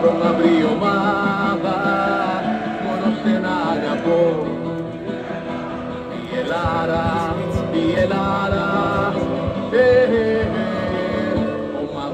from the Rio Mava, conocena de amor. Bielara, Bielara, eh, eh, eh, oh, my